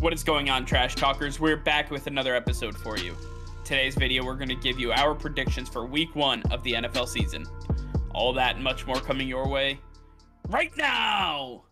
What is going on, Trash Talkers? We're back with another episode for you. Today's video, we're going to give you our predictions for week one of the NFL season. All that and much more coming your way right now!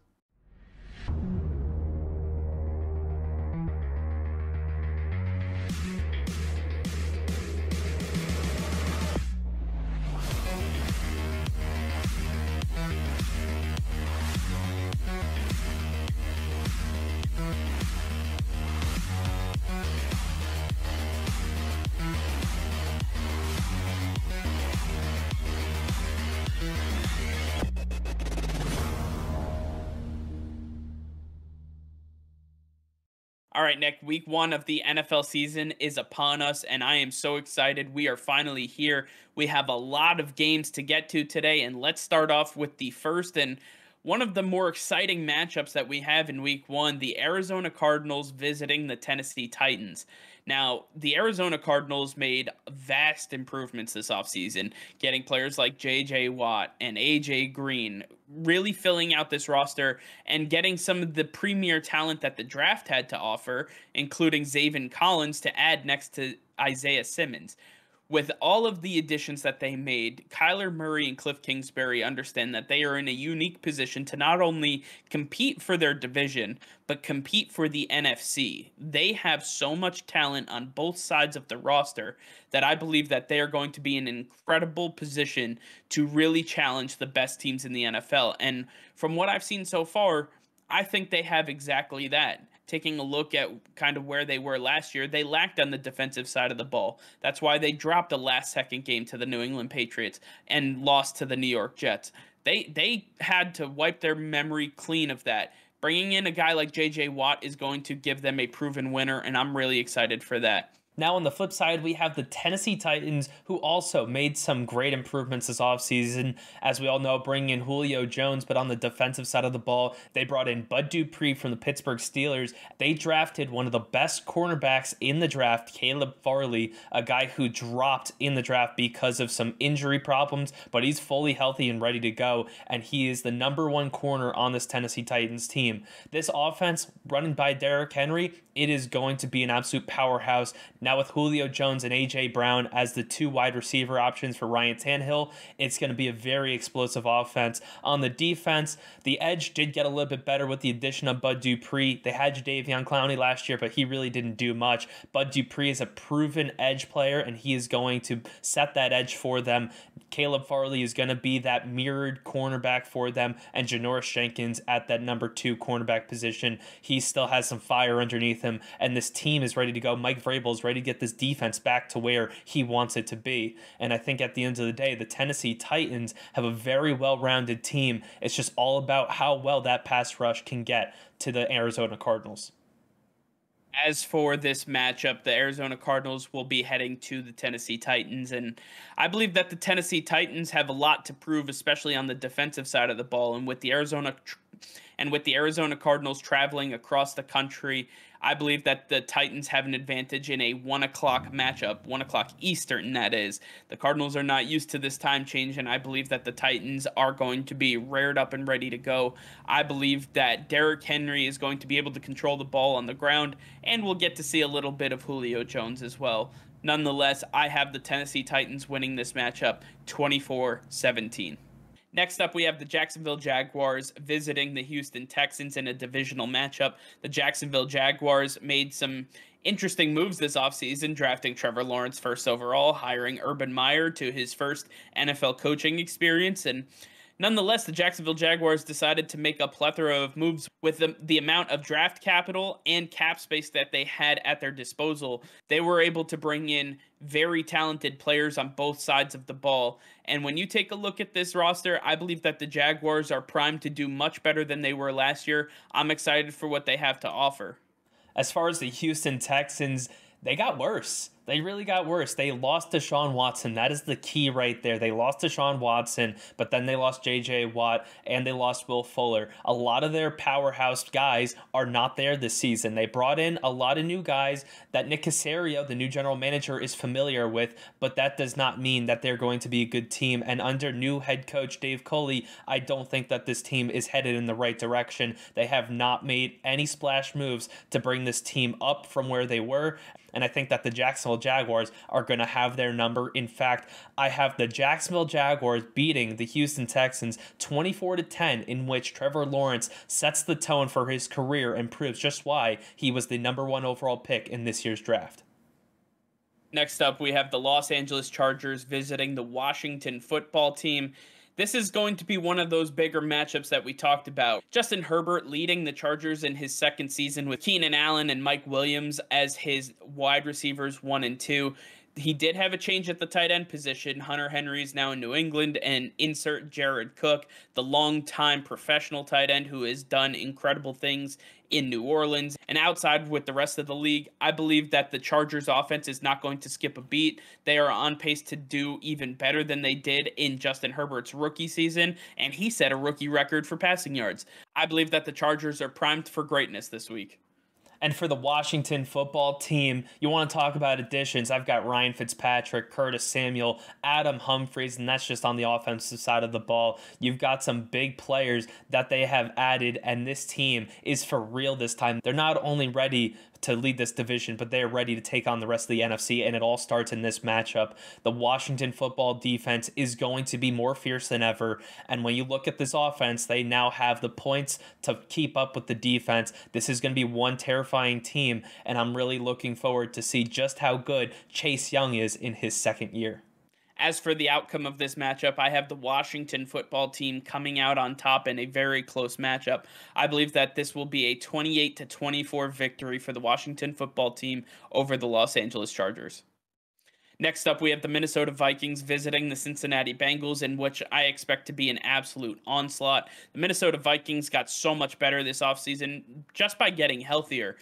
All right, Nick, week one of the NFL season is upon us, and I am so excited. We are finally here. We have a lot of games to get to today, and let's start off with the first and one of the more exciting matchups that we have in week one the Arizona Cardinals visiting the Tennessee Titans. Now, the Arizona Cardinals made vast improvements this offseason, getting players like JJ Watt and AJ Green, really filling out this roster and getting some of the premier talent that the draft had to offer, including Zaven Collins to add next to Isaiah Simmons with all of the additions that they made, Kyler Murray and Cliff Kingsbury understand that they are in a unique position to not only compete for their division, but compete for the NFC. They have so much talent on both sides of the roster that I believe that they are going to be in an incredible position to really challenge the best teams in the NFL. And from what I've seen so far, I think they have exactly that taking a look at kind of where they were last year, they lacked on the defensive side of the ball. That's why they dropped a last second game to the New England Patriots and lost to the New York Jets. They they had to wipe their memory clean of that. Bringing in a guy like JJ Watt is going to give them a proven winner and I'm really excited for that. Now, on the flip side, we have the Tennessee Titans, who also made some great improvements this offseason. As we all know, bringing in Julio Jones, but on the defensive side of the ball, they brought in Bud Dupree from the Pittsburgh Steelers. They drafted one of the best cornerbacks in the draft, Caleb Farley, a guy who dropped in the draft because of some injury problems, but he's fully healthy and ready to go. And he is the number one corner on this Tennessee Titans team. This offense, running by Derrick Henry, it is going to be an absolute powerhouse. Now, with Julio Jones and A.J. Brown as the two wide receiver options for Ryan Tannehill, it's going to be a very explosive offense. On the defense, the edge did get a little bit better with the addition of Bud Dupree. They had Jadeveon Clowney last year, but he really didn't do much. Bud Dupree is a proven edge player, and he is going to set that edge for them. Caleb Farley is going to be that mirrored cornerback for them, and Janoris Jenkins at that number two cornerback position. He still has some fire underneath him, and this team is ready to go. Mike Vrabel is ready to get this defense back to where he wants it to be. And I think at the end of the day, the Tennessee Titans have a very well rounded team. It's just all about how well that pass rush can get to the Arizona Cardinals. As for this matchup, the Arizona Cardinals will be heading to the Tennessee Titans. And I believe that the Tennessee Titans have a lot to prove, especially on the defensive side of the ball. And with the Arizona and with the Arizona Cardinals traveling across the country, I believe that the Titans have an advantage in a one o'clock matchup, one o'clock Eastern, that is. The Cardinals are not used to this time change, and I believe that the Titans are going to be reared up and ready to go. I believe that Derrick Henry is going to be able to control the ball on the ground, and we'll get to see a little bit of Julio Jones as well. Nonetheless, I have the Tennessee Titans winning this matchup 24 17. Next up, we have the Jacksonville Jaguars visiting the Houston Texans in a divisional matchup. The Jacksonville Jaguars made some interesting moves this offseason, drafting Trevor Lawrence first overall, hiring Urban Meyer to his first NFL coaching experience, and Nonetheless, the Jacksonville Jaguars decided to make a plethora of moves with the, the amount of draft capital and cap space that they had at their disposal. They were able to bring in very talented players on both sides of the ball. And when you take a look at this roster, I believe that the Jaguars are primed to do much better than they were last year. I'm excited for what they have to offer. As far as the Houston Texans, they got worse they really got worse. They lost Deshaun Watson. That is the key right there. They lost Deshaun Watson, but then they lost JJ Watt and they lost Will Fuller. A lot of their powerhouse guys are not there this season. They brought in a lot of new guys that Nick Caserio, the new general manager, is familiar with, but that does not mean that they're going to be a good team. And under new head coach Dave Culley, I don't think that this team is headed in the right direction. They have not made any splash moves to bring this team up from where they were. And I think that the Jacksonville Jaguars are going to have their number. In fact, I have the Jacksonville Jaguars beating the Houston Texans 24 to 10, in which Trevor Lawrence sets the tone for his career and proves just why he was the number one overall pick in this year's draft. Next up, we have the Los Angeles Chargers visiting the Washington football team. This is going to be one of those bigger matchups that we talked about. Justin Herbert leading the Chargers in his second season with Keenan Allen and Mike Williams as his wide receivers one and two he did have a change at the tight end position. Hunter Henry is now in New England, and insert Jared Cook, the longtime professional tight end who has done incredible things in New Orleans. And outside with the rest of the league, I believe that the Chargers offense is not going to skip a beat. They are on pace to do even better than they did in Justin Herbert's rookie season, and he set a rookie record for passing yards. I believe that the Chargers are primed for greatness this week. And for the Washington football team, you want to talk about additions. I've got Ryan Fitzpatrick, Curtis Samuel, Adam Humphries, and that's just on the offensive side of the ball. You've got some big players that they have added, and this team is for real this time. They're not only ready to lead this division, but they're ready to take on the rest of the NFC, and it all starts in this matchup. The Washington football defense is going to be more fierce than ever, and when you look at this offense, they now have the points to keep up with the defense. This is going to be one terrifying team, and I'm really looking forward to see just how good Chase Young is in his second year. As for the outcome of this matchup, I have the Washington football team coming out on top in a very close matchup. I believe that this will be a 28 to 24 victory for the Washington football team over the Los Angeles Chargers. Next up, we have the Minnesota Vikings visiting the Cincinnati Bengals, in which I expect to be an absolute onslaught. The Minnesota Vikings got so much better this offseason just by getting healthier.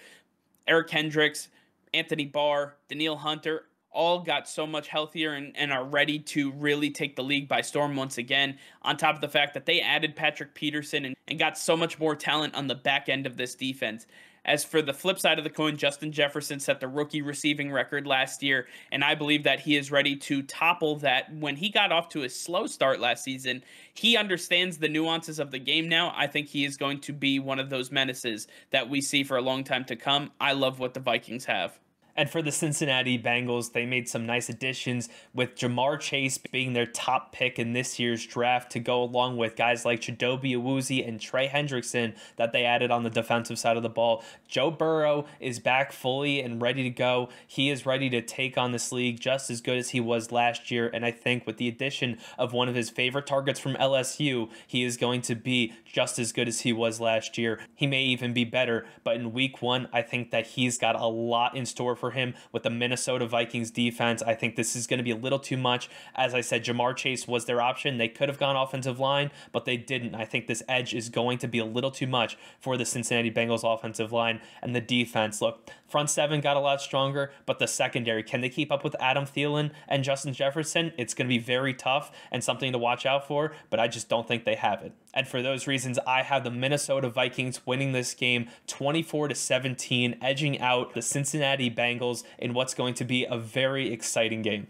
Eric Kendricks, Anthony Barr, Danielle Hunter, all got so much healthier and, and are ready to really take the league by storm once again. On top of the fact that they added Patrick Peterson and, and got so much more talent on the back end of this defense. As for the flip side of the coin, Justin Jefferson set the rookie receiving record last year, and I believe that he is ready to topple that. When he got off to a slow start last season, he understands the nuances of the game now. I think he is going to be one of those menaces that we see for a long time to come. I love what the Vikings have. And for the Cincinnati Bengals, they made some nice additions with Ja'Marr Chase being their top pick in this year's draft to go along with guys like Chidobe Awuzie and Trey Hendrickson that they added on the defensive side of the ball. Joe Burrow is back fully and ready to go. He is ready to take on this league just as good as he was last year. And I think with the addition of one of his favorite targets from LSU, he is going to be just as good as he was last year. He may even be better. But in week one, I think that he's got a lot in store for for him with the Minnesota Vikings defense. I think this is going to be a little too much. As I said, Ja'Marr Chase was their option. They could have gone offensive line, but they didn't. I think this edge is going to be a little too much for the Cincinnati Bengals offensive line and the defense. Look, front seven got a lot stronger, but the secondary, can they keep up with Adam Thielen and Justin Jefferson? It's going to be very tough and something to watch out for, but I just don't think they have it. And for those reasons, I have the Minnesota Vikings winning this game 24 to 17, edging out the Cincinnati Bengals in what's going to be a very exciting game.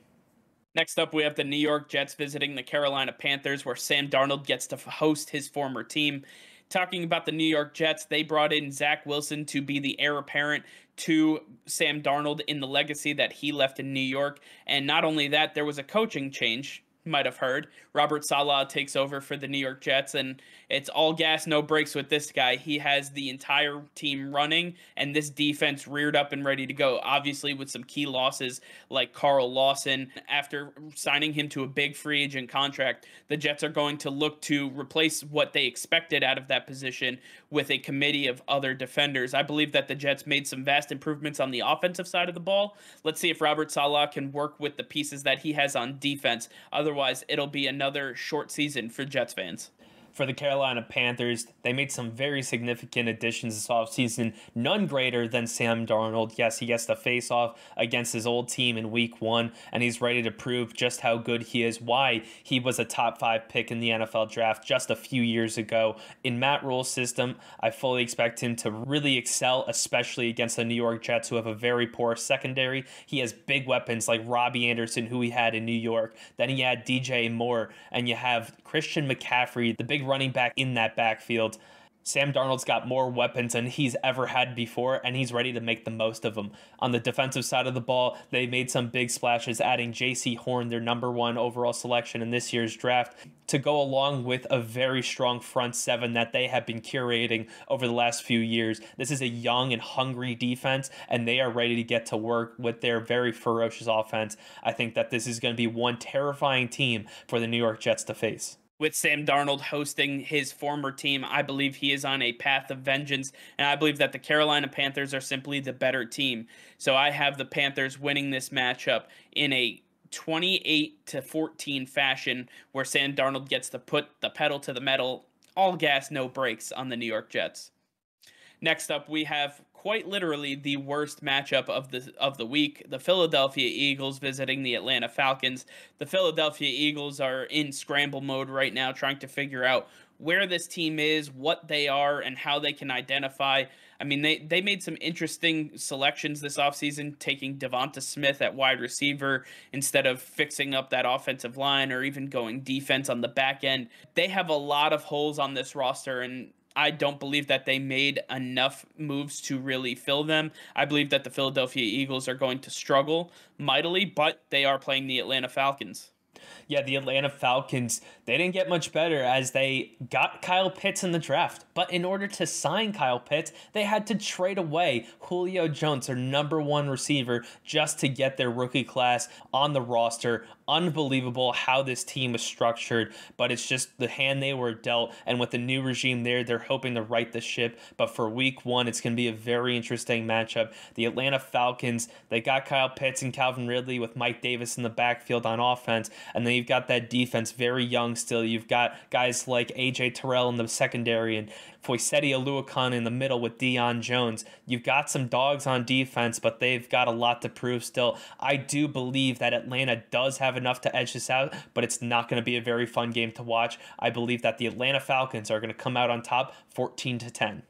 Next up, we have the New York Jets visiting the Carolina Panthers, where Sam Darnold gets to host his former team. Talking about the New York Jets, they brought in Zach Wilson to be the heir apparent to Sam Darnold in the legacy that he left in New York. And not only that, there was a coaching change might have heard. Robert Saleh takes over for the New York Jets, and it's all gas, no brakes with this guy. He has the entire team running, and this defense reared up and ready to go. Obviously, with some key losses like Carl Lawson. After signing him to a big free agent contract, the Jets are going to look to replace what they expected out of that position with a committee of other defenders. I believe that the Jets made some vast improvements on the offensive side of the ball. Let's see if Robert Saleh can work with the pieces that he has on defense. Otherwise, it'll be another short season for Jets fans. For the Carolina Panthers, they made some very significant additions this offseason, none greater than Sam Darnold. Yes, he gets to face off against his old team in week one, and he's ready to prove just how good he is, why he was a top five pick in the NFL draft just a few years ago. In Matt Rhule's system, I fully expect him to really excel, especially against the New York Jets, who have a very poor secondary. He has big weapons like Robbie Anderson, who he had in New York. Then he had DJ Moore, and you have Christian McCaffrey, the big running back in that backfield. Sam Darnold's got more weapons than he's ever had before, and he's ready to make the most of them. On the defensive side of the ball, they made some big splashes, adding Jaycee Horn, their number one overall selection in this year's draft, to go along with a very strong front seven that they have been curating over the last few years. This is a young and hungry defense, and they are ready to get to work with their very ferocious offense. I think that this is going to be one terrifying team for the New York Jets to face with Sam Darnold hosting his former team. I believe he is on a path of vengeance, and I believe that the Carolina Panthers are simply the better team. So I have the Panthers winning this matchup in a 28 to 14 fashion where Sam Darnold gets to put the pedal to the metal, all gas, no brakes on the New York Jets. Next up, we have quite literally the worst matchup of the of the week. The Philadelphia Eagles visiting the Atlanta Falcons. The Philadelphia Eagles are in scramble mode right now trying to figure out where this team is, what they are, and how they can identify. I mean, they, they made some interesting selections this offseason, taking Devonta Smith at wide receiver instead of fixing up that offensive line or even going defense on the back end. They have a lot of holes on this roster, and I don't believe that they made enough moves to really fill them. I believe that the Philadelphia Eagles are going to struggle mightily, but they are playing the Atlanta Falcons yeah, the Atlanta Falcons, they didn't get much better as they got Kyle Pitts in the draft. But in order to sign Kyle Pitts, they had to trade away Julio Jones, their number one receiver, just to get their rookie class on the roster. Unbelievable how this team is structured, but it's just the hand they were dealt. And with the new regime there, they're hoping to right the ship. But for week one, it's going to be a very interesting matchup. The Atlanta Falcons, they got Kyle Pitts and Calvin Ridley with Mike Davis in the backfield on offense. And then you've got that defense very young still. You've got guys like AJ Terrell in the secondary and Foyesade Oluokun in the middle with Deion Jones. You've got some dogs on defense, but they've got a lot to prove still. I do believe that Atlanta does have enough to edge this out, but it's not going to be a very fun game to watch. I believe that the Atlanta Falcons are going to come out on top 14 to 10.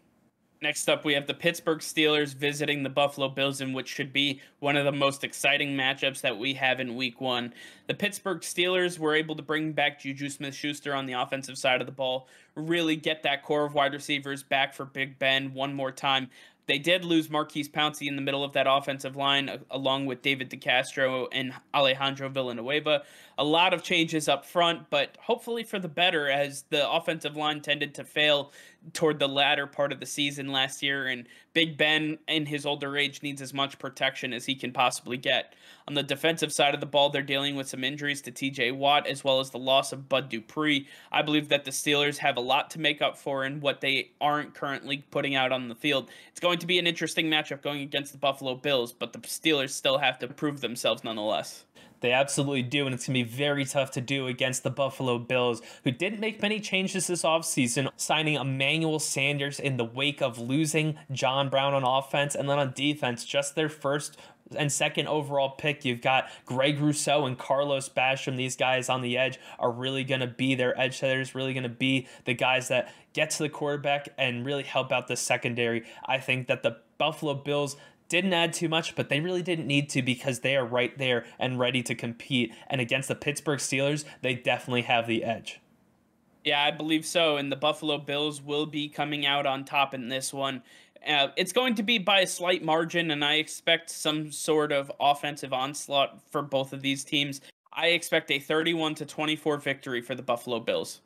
Next up, we have the Pittsburgh Steelers visiting the Buffalo Bills, in which should be one of the most exciting matchups that we have in week one. The Pittsburgh Steelers were able to bring back Juju Smith Schuster on the offensive side of the ball, really get that core of wide receivers back for Big Ben one more time. They did lose Maurkice Pouncey in the middle of that offensive line, along with David DeCastro and Alejandro Villanueva. A lot of changes up front, but hopefully for the better, as the offensive line tended to fail toward the latter part of the season last year, and Big Ben, in his older age, needs as much protection as he can possibly get. On the defensive side of the ball, they're dealing with some injuries to TJ Watt as well as the loss of Bud Dupree. I believe that the Steelers have a lot to make up for in what they aren't currently putting out on the field. It's going to be an interesting matchup going against the Buffalo Bills, but the Steelers still have to prove themselves nonetheless. They absolutely do, and it's going to be very tough to do against the Buffalo Bills, who didn't make many changes this offseason, signing Emmanuel Sanders in the wake of losing John Brown on offense, and then on defense, just their first and second overall pick. You've got Greg Rousseau and Carlos Basham. These guys on the edge are really going to be their edge setters, really going to be the guys that get to the quarterback and really help out the secondary. I think that the Buffalo Bills didn't add too much, but they really didn't need to because they are right there and ready to compete. And against the Pittsburgh Steelers, they definitely have the edge. Yeah, I believe so. And the Buffalo Bills will be coming out on top in this one. Uh, it's going to be by a slight margin, and I expect some sort of offensive onslaught for both of these teams. I expect a 31 to 24 victory for the Buffalo Bills.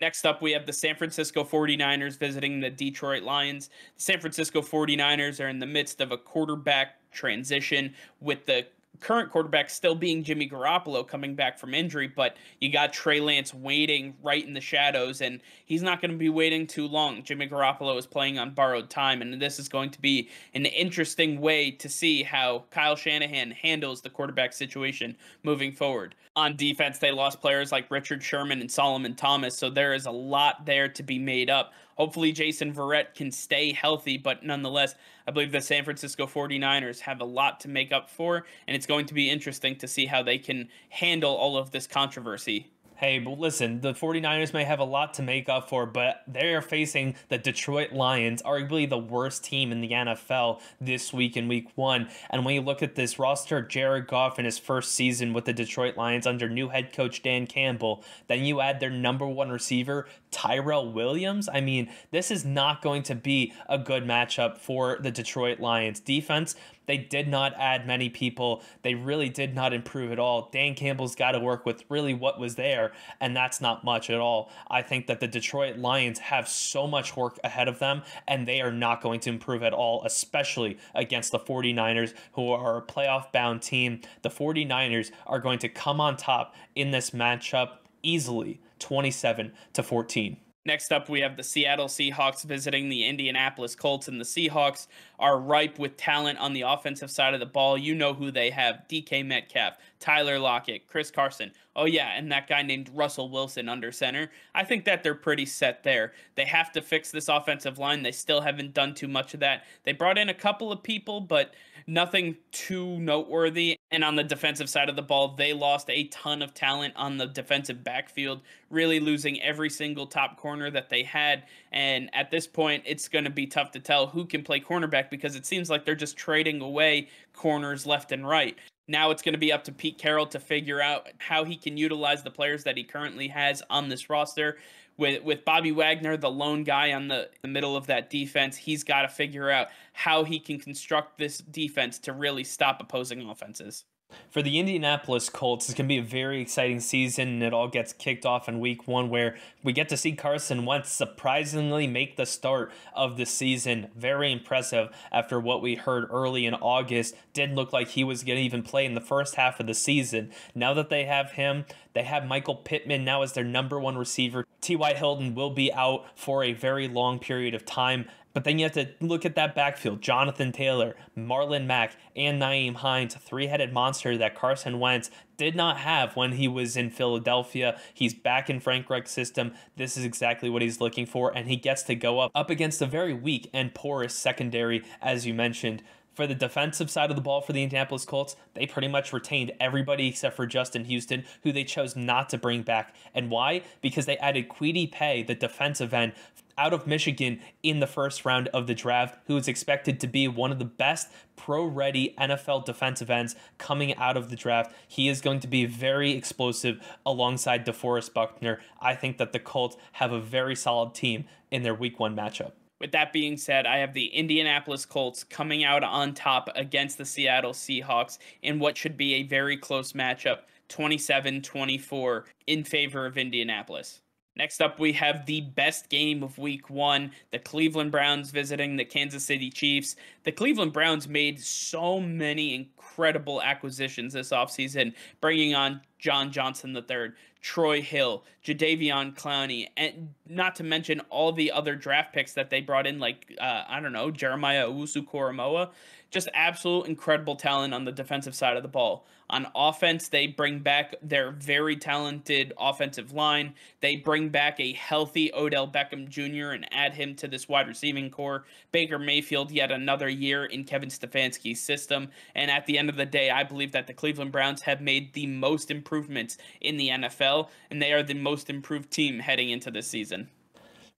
Next up, we have the San Francisco 49ers visiting the Detroit Lions. The San Francisco 49ers are in the midst of a quarterback transition with the current quarterback still being Jimmy Garoppolo coming back from injury, but you got Trey Lance waiting right in the shadows, and he's not going to be waiting too long. Jimmy Garoppolo is playing on borrowed time, and this is going to be an interesting way to see how Kyle Shanahan handles the quarterback situation moving forward. On defense, they lost players like Richard Sherman and Solomon Thomas, so there is a lot there to be made up. Hopefully, Jason Verrett can stay healthy, but nonetheless, I believe the San Francisco 49ers have a lot to make up for, and it's going to be interesting to see how they can handle all of this controversy Hey, but listen, the 49ers may have a lot to make up for, but they are facing the Detroit Lions, arguably the worst team in the NFL this week in week one. And when you look at this roster, Jared Goff in his first season with the Detroit Lions under new head coach Dan Campbell, then you add their number one receiver, Tyrell Williams. I mean, this is not going to be a good matchup for the Detroit Lions. Defense, they did not add many people. They really did not improve at all. Dan Campbell's got to work with really what was there, and that's not much at all. I think that the Detroit Lions have so much work ahead of them, and they are not going to improve at all, especially against the 49ers, who are a playoff bound team. The 49ers are going to come on top in this matchup easily 27 to 14. Next up, we have the Seattle Seahawks visiting the Indianapolis Colts, and the Seahawks are ripe with talent on the offensive side of the ball. You know who they have DK Metcalf, Tyler Lockett, Chris Carson. Oh, yeah, and that guy named Russell Wilson under center. I think that they're pretty set there. They have to fix this offensive line. They still haven't done too much of that. They brought in a couple of people, but nothing too noteworthy. And on the defensive side of the ball, they lost a ton of talent on the defensive backfield, really losing every single top corner that they had. And at this point, it's going to be tough to tell who can play cornerback because it seems like they're just trading away corners left and right. Now it's going to be up to Pete Carroll to figure out how he can utilize the players that he currently has on this roster with with Bobby Wagner, the lone guy on the, the middle of that defense, he's got to figure out how he can construct this defense to really stop opposing offenses. For the Indianapolis Colts, it's going to be a very exciting season, and it all gets kicked off in week one, where we get to see Carson Wentz surprisingly make the start of the season. Very impressive after what we heard early in August. Didn't look like he was going to even play in the first half of the season. Now that they have him, they have Michael Pittman now as their number one receiver. T.Y. Hilton will be out for a very long period of time. But then you have to look at that backfield. Jonathan Taylor, Marlon Mack, and Nyheim Hines, three headed monster that Carson Wentz did not have when he was in Philadelphia. He's back in Frank Reich's system. This is exactly what he's looking for, and he gets to go up, up against a very weak and porous secondary, as you mentioned. For the defensive side of the ball for the Indianapolis Colts, they pretty much retained everybody except for Justin Houston, who they chose not to bring back. And why? Because they added Kwity Paye, the defensive end, out of Michigan in the first round of the draft, who is expected to be one of the best pro ready NFL defensive ends coming out of the draft. He is going to be very explosive alongside DeForest Buckner. I think that the Colts have a very solid team in their week one matchup. With that being said, I have the Indianapolis Colts coming out on top against the Seattle Seahawks in what should be a very close matchup 27 24 in favor of Indianapolis. Next up, we have the best game of week one the Cleveland Browns visiting the Kansas City Chiefs. The Cleveland Browns made so many incredible acquisitions this offseason, bringing on John Johnson III, Troy Hill, Jadeveon Clowney, and not to mention all the other draft picks that they brought in, like, uh, I don't know, Jeremiah Owusu Koramoah. Just absolute incredible talent on the defensive side of the ball. On offense, they bring back their very talented offensive line. They bring back a healthy Odell Beckham Jr. and add him to this wide receiving core. Baker Mayfield, yet another year in Kevin Stefanski's system. And at the end of the day, I believe that the Cleveland Browns have made the most improvements in the NFL, and they are the most improved team heading into this season.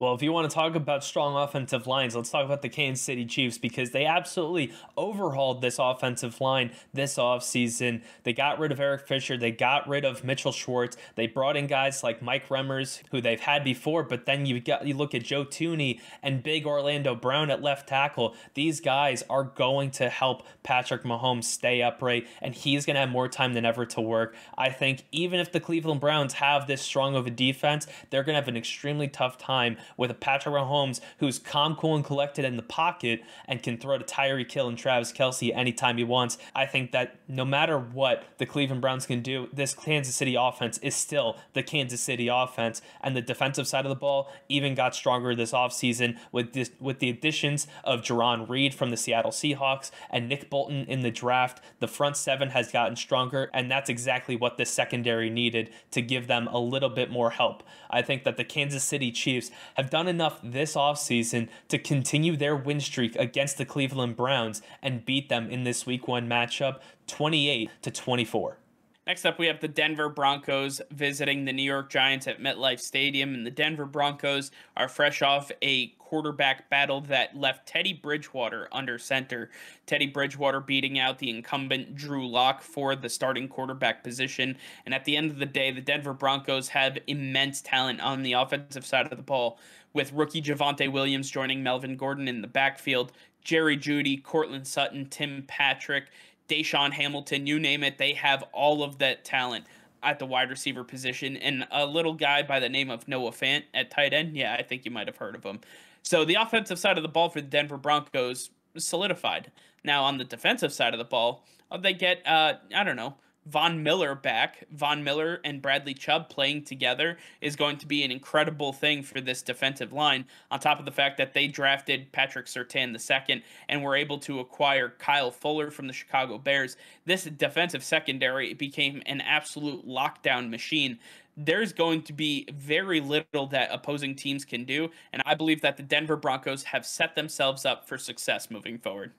Well, if you want to talk about strong offensive lines, let's talk about the Kansas City Chiefs because they absolutely overhauled this offensive line this offseason. They got rid of Eric Fisher, they got rid of Mitchell Schwartz, they brought in guys like Mike Remmers, who they've had before, but then you got you look at Joe Thuney and big Orlando Brown at left tackle. These guys are going to help Patrick Mahomes stay upright, and he's going to have more time than ever to work. I think even if the Cleveland Browns have this strong of a defense, they're going to have an extremely tough time with a Patrick Mahomes who's calm, cool, and collected in the pocket and can throw to Tyreek Hill and Travis Kelce anytime he wants. I think that no matter what the Cleveland Browns can do, this Kansas City offense is still the Kansas City offense. And the defensive side of the ball even got stronger this offseason with this with the additions of Jarran Reed from the Seattle Seahawks and Nick Bolton in the draft. The front seven has gotten stronger, and that's exactly what the secondary needed to give them a little bit more help. I think that the Kansas City Chiefs have done enough this offseason to continue their win streak against the Cleveland Browns and beat them in this week one matchup 28 to 24. Next up, we have the Denver Broncos visiting the New York Giants at MetLife Stadium. And the Denver Broncos are fresh off a quarterback battle that left Teddy Bridgewater under center. Teddy Bridgewater beating out the incumbent Drew Lock for the starting quarterback position. And at the end of the day, the Denver Broncos have immense talent on the offensive side of the ball, with rookie Javonte Williams joining Melvin Gordon in the backfield, Jerry Jeudy, Courtland Sutton, Tim Patrick DaeSean Hamilton, you name it, they have all of that talent at the wide receiver position. And a little guy by the name of Noah Fant at tight end, yeah, I think you might have heard of him. So the offensive side of the ball for the Denver Broncos solidified. Now on the defensive side of the ball, uh, they get uh, I don't know Von Miller back, Von Miller and Bradley Chubb playing together is going to be an incredible thing for this defensive line. On top of the fact that they drafted Patrick Surtain II and were able to acquire Kyle Fuller from the Chicago Bears, this defensive secondary became an absolute lockdown machine there's going to be very little that opposing teams can do. And I believe that the Denver Broncos have set themselves up for success moving forward.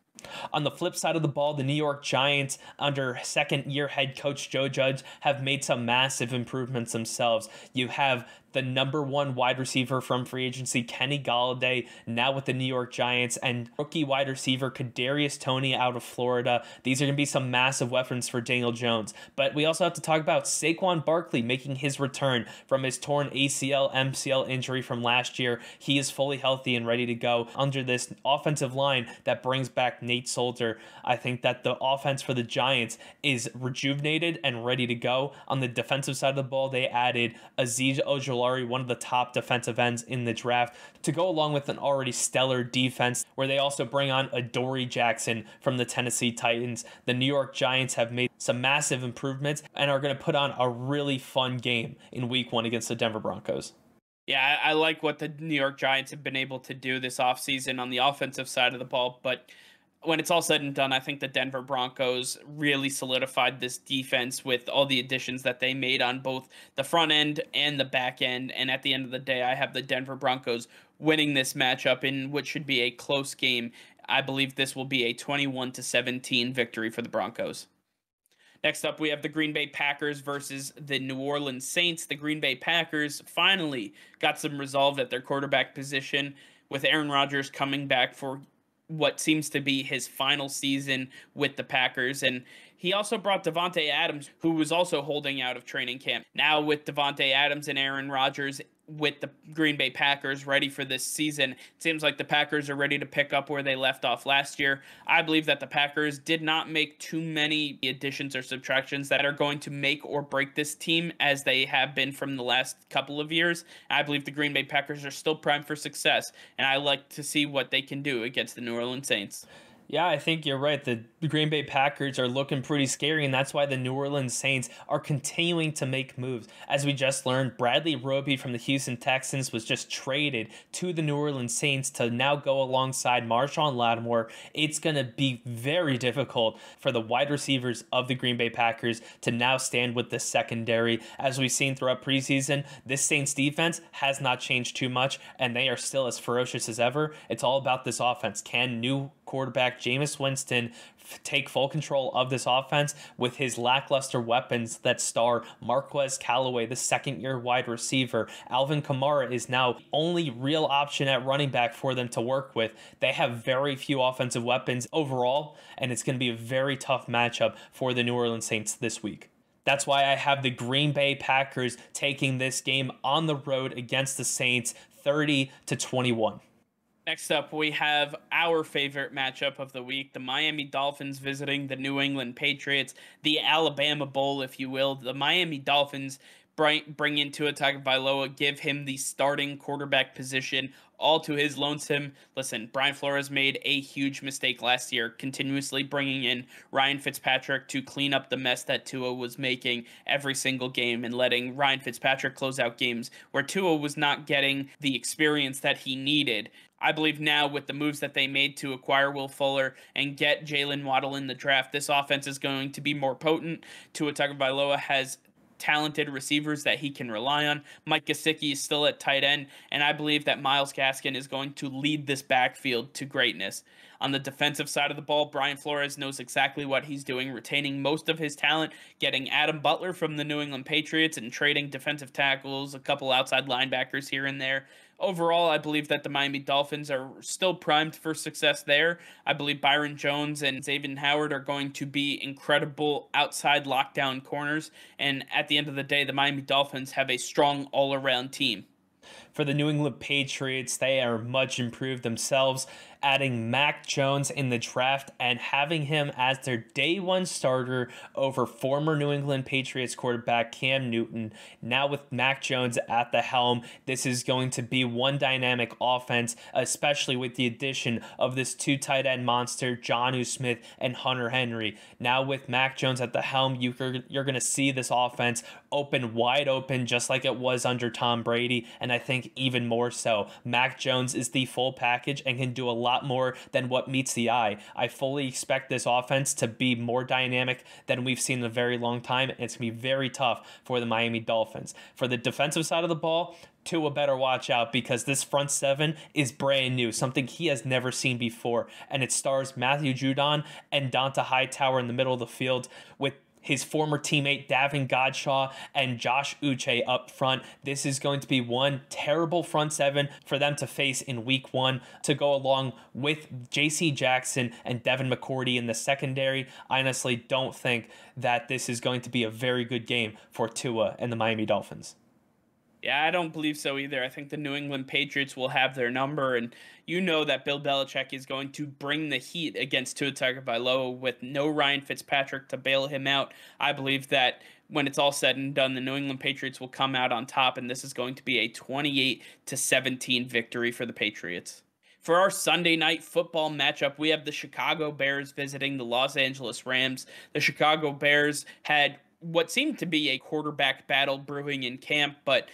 On the flip side of the ball, the New York Giants, under second year head coach Joe Judge, have made some massive improvements themselves. You have the number one wide receiver from free agency, Kenny Golladay, now with the New York Giants, and rookie wide receiver Kadarius Toney out of Florida. These are going to be some massive weapons for Daniel Jones. But we also have to talk about Saquon Barkley making his return from his torn ACL, MCL injury from last year. He is fully healthy and ready to go under this offensive line that brings back Nate Solder. I think that the offense for the Giants is rejuvenated and ready to go. On the defensive side of the ball, they added Azeez Ojulari one of the top defensive ends in the draft, to go along with an already stellar defense, where they also bring on Adoree Jackson from the Tennessee Titans. The New York Giants have made some massive improvements and are going to put on a really fun game in week one against the Denver Broncos. Yeah, I like what the New York Giants have been able to do this offseason on the offensive side of the ball, but when it's all said and done, I think the Denver Broncos really solidified this defense with all the additions that they made on both the front end and the back end. And at the end of the day, I have the Denver Broncos winning this matchup in what should be a close game. I believe this will be a 21 to 17 victory for the Broncos. Next up, we have the Green Bay Packers versus the New Orleans Saints. The Green Bay Packers finally got some resolve at their quarterback position with Aaron Rodgers coming back for what seems to be his final season with the Packers. And he also brought Davante Adams, who was also holding out of training camp. Now with Davante Adams and Aaron Rodgers with the Green Bay Packers ready for this season. It seems like the Packers are ready to pick up where they left off last year. I believe that the Packers did not make too many additions or subtractions that are going to make or break this team as they have been from the last couple of years. I believe the Green Bay Packers are still primed for success, and I like to see what they can do against the New Orleans Saints. Yeah, I think you're right. The Green Bay Packers are looking pretty scary, and that's why the New Orleans Saints are continuing to make moves. As we just learned, Bradley Roby from the Houston Texans was just traded to the New Orleans Saints to now go alongside Marshon Lattimore. It's going to be very difficult for the wide receivers of the Green Bay Packers to now stand with the secondary. As we've seen throughout preseason, this Saints defense has not changed too much, and they are still as ferocious as ever. It's all about this offense. Can new quarterback Jameis Winston f- take full control of this offense with his lackluster weapons that star Marquez Callaway, the second year wide receiver. Alvin Kamara is now only real option at running back for them to work with. They have very few offensive weapons overall, and it's going to be a very tough matchup for the New Orleans Saints this week. That's why I have the Green Bay Packers taking this game on the road against the Saints 30 to 21. Next up, we have our favorite matchup of the week the Miami Dolphins visiting the New England Patriots, the Alabama Bowl, if you will. The Miami Dolphins bring bring in Tua Tagovailoa, give him the starting quarterback position all to his lonesome. Listen, Brian Flores made a huge mistake last year, continuously bringing in Ryan Fitzpatrick to clean up the mess that Tua was making every single game and letting Ryan Fitzpatrick close out games where Tua was not getting the experience that he needed. I believe now with the moves that they made to acquire Will Fuller and get Jaylen Waddle in the draft, this offense is going to be more potent. Tua Tagovailoa has talented receivers that he can rely on. Mike Gesicki is still at tight end, and I believe that Myles Gaskin is going to lead this backfield to greatness. On the defensive side of the ball, Brian Flores knows exactly what he's doing, retaining most of his talent, getting Adam Butler from the New England Patriots and trading defensive tackles, a couple outside linebackers here and there. Overall, I believe that the Miami Dolphins are still primed for success there. I believe Byron Jones and Xavier Howard are going to be incredible outside lockdown corners. And at the end of the day, the Miami Dolphins have a strong all around team. For the New England Patriots, they are much improved themselves adding Mac Jones in the draft and having him as their day one starter over former New England Patriots quarterback Cam Newton. Now, with Mac Jones at the helm, this is going to be one dynamic offense, especially with the addition of this two tight end monster, Jonnu Smith and Hunter Henry. Now, with Mac Jones at the helm, you, you're going to see this offense open wide open, just like it was under Tom Brady, and I think even more so. Mac Jones is the full package and can do a lot more than what meets the eye. I fully expect this offense to be more dynamic than we've seen in a very long time. And it's going to be very tough for the Miami Dolphins. For the defensive side of the ball, Tua better watch out because this front seven is brand new, something he has never seen before. And it stars Matthew Judon and Dont'a Hightower in the middle of the field with his former teammate Davon Godchaux and Josh Uche up front. This is going to be one terrible front seven for them to face in week one to go along with JC Jackson and Devin McCourty in the secondary. I honestly don't think that this is going to be a very good game for Tua and the Miami Dolphins. Yeah, I don't believe so either. I think the New England Patriots will have their number, and you know that Bill Belichick is going to bring the heat against Tua Tagovailoa with no Ryan Fitzpatrick to bail him out. I believe that when it's all said and done, the New England Patriots will come out on top, and this is going to be a 28 to 17 victory for the Patriots. For our Sunday night football matchup, we have the Chicago Bears visiting the Los Angeles Rams. The Chicago Bears had what seemed to be a quarterback battle brewing in camp, but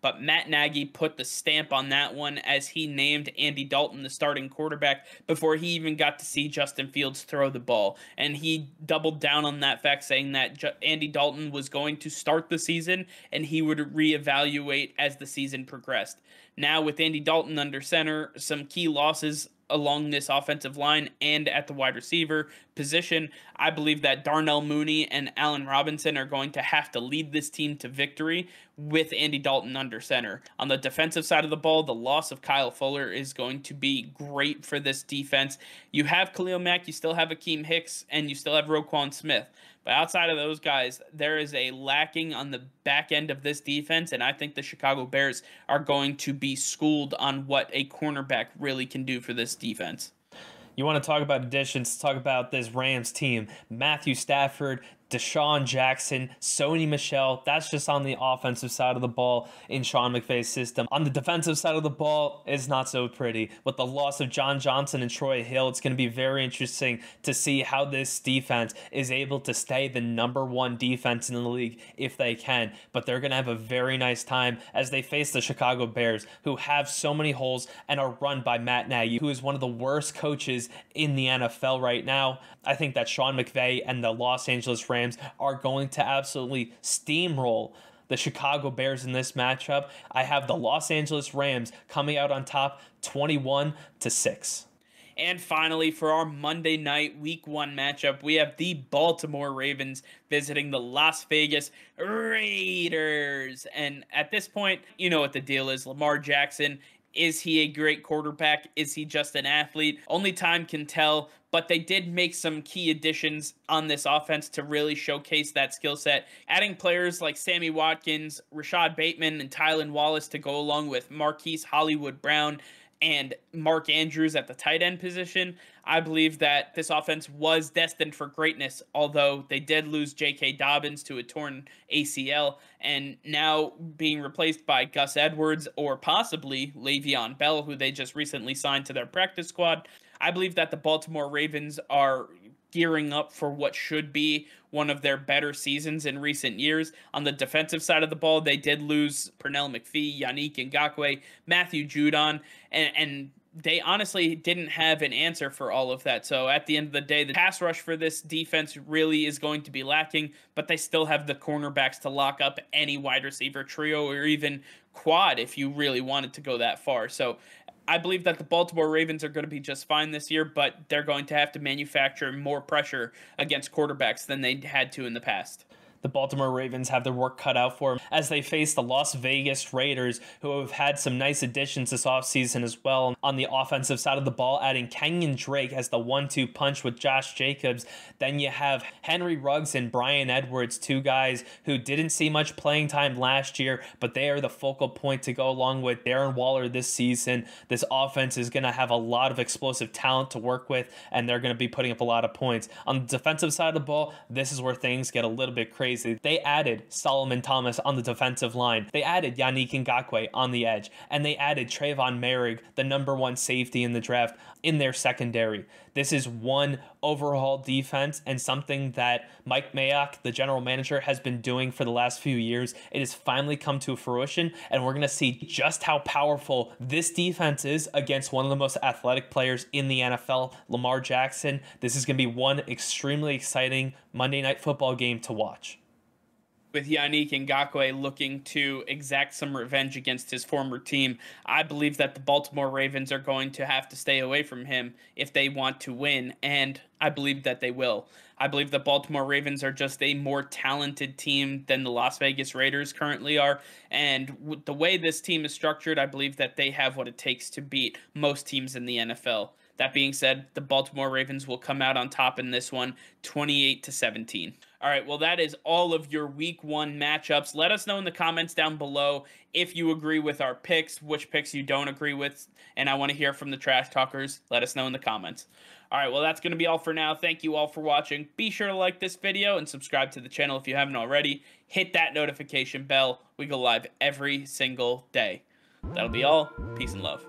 but Matt Nagy put the stamp on that one as he named Andy Dalton the starting quarterback before he even got to see Justin Fields throw the ball. And he doubled down on that fact, saying that Andy Dalton was going to start the season and he would reevaluate as the season progressed. Now, with Andy Dalton under center, some key losses along this offensive line and at the wide receiver position. I believe that Darnell Mooney and Allen Robinson are going to have to lead this team to victory with Andy Dalton under center. On the defensive side of the ball, the loss of Kyle Fuller is going to be great for this defense. You have Khalil Mack, you still have Akiem Hicks, and you still have Roquan Smith. But outside of those guys, there is a lacking on the back end of this defense, and I think the Chicago Bears are going to be schooled on what a cornerback really can do for this defense. You want to talk about additions, talk about this Rams team. Matthew Stafford, DeSean Jackson, Sony Michel. That's just on the offensive side of the ball in Sean McVay's system. On the defensive side of the ball, it's not so pretty. With the loss of John Johnson and Troy Hill, it's going to be very interesting to see how this defense is able to stay the number one defense in the league if they can. But they're going to have a very nice time as they face the Chicago Bears, who have so many holes and are run by Matt Nagy, who is one of the worst coaches in the NFL right now. I think that Sean McVay and the Los Angeles Rams Rams are going to absolutely steamroll the Chicago Bears in this matchup. I have the Los Angeles Rams coming out on top 21 to 6. And finally, for our Monday night week one matchup, we have the Baltimore Ravens visiting the Las Vegas Raiders. And at this point, you know what the deal is. Lamar Jackson is he a great quarterback? Is he just an athlete? Only time can tell, but they did make some key additions on this offense to really showcase that skill set. Adding players like Sammy Watkins, Rashod Bateman, and Tylan Wallace to go along with Marquise Hollywood Brown and Mark Andrews at the tight end position. I believe that this offense was destined for greatness, although they did lose J.K. Dobbins to a torn ACL, and now being replaced by Gus Edwards or possibly Le'Veon Bell, who they just recently signed to their practice squad. I believe that the Baltimore Ravens are gearing up for what should be one of their better seasons in recent years. On the defensive side of the ball, they did lose Pernell McPhee, Yannick Ngakoue, Matthew Judon, and, and they honestly didn't have an answer for all of that. So at the end of the day, the pass rush for this defense really is going to be lacking, but they still have the cornerbacks to lock up any wide receiver trio or even quad if you really wanted to go that far. So I believe that the Baltimore Ravens are going to be just fine this year, but they're going to have to manufacture more pressure against quarterbacks than they had to in the past the Baltimore Ravens have their work cut out for them as they face the Las Vegas Raiders, who have had some nice additions this offseason as well. On the offensive side of the ball, adding Kenyan Drake as the one two punch with Josh Jacobs. Then you have Henry Ruggs and Bryan Edwards, two guys who didn't see much playing time last year, but they are the focal point to go along with Darren Waller this season. This offense is going to have a lot of explosive talent to work with, and they're going to be putting up a lot of points. On the defensive side of the ball, this is where things get a little bit crazy crazy. They added Solomon Thomas on the defensive line. They added Yannick Ngakoue on the edge. And they added Trevon Moehrig, the number one safety in the draft, in their secondary. This is one overhaul defense and something that Mike Mayock, the general manager, has been doing for the last few years. It has finally come to fruition, and we're going to see just how powerful this defense is against one of the most athletic players in the NFL, Lamar Jackson. This is going to be one extremely exciting Monday Night Football game to watch with Yannick Ngakoue looking to exact some revenge against his former team. I believe that the Baltimore Ravens are going to have to stay away from him if they want to win, and I believe that they will. I believe the Baltimore Ravens are just a more talented team than the Las Vegas Raiders currently are, and with the way this team is structured, I believe that they have what it takes to beat most teams in the NFL. That being said, the Baltimore Ravens will come out on top in this one, 28 to 17. All right, well, that is all of your week one matchups. Let us know in the comments down below if you agree with our picks, which picks you don't agree with, and I want to hear from the trash talkers. Let us know in the comments. All right, well, that's going to be all for now. Thank you all for watching. Be sure to like this video and subscribe to the channel if you haven't already. Hit that notification bell. We go live every single day. That'll be all. Peace and love.